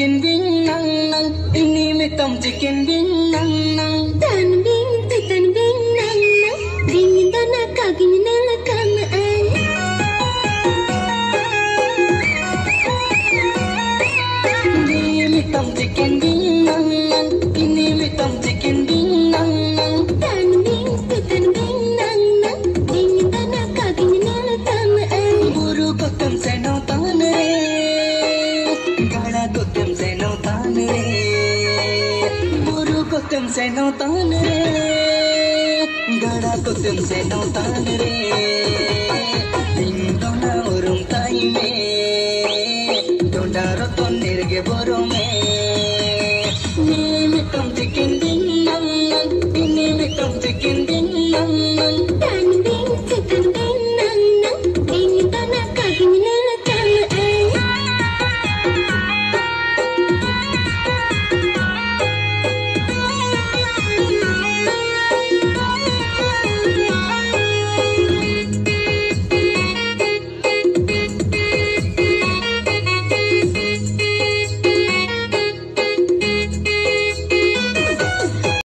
chicken bing nang nang. Ini me chỉ chicken bing nang nang. Tan bing tu tan bing nang nang. Bing da na ka gin na la kam an bing me chỉ chicken తెంసేను తానే గడకు తెంసేను తానే ఇంకొన ఉరుం తాయిమే దొండారతో నిరిగే బొరు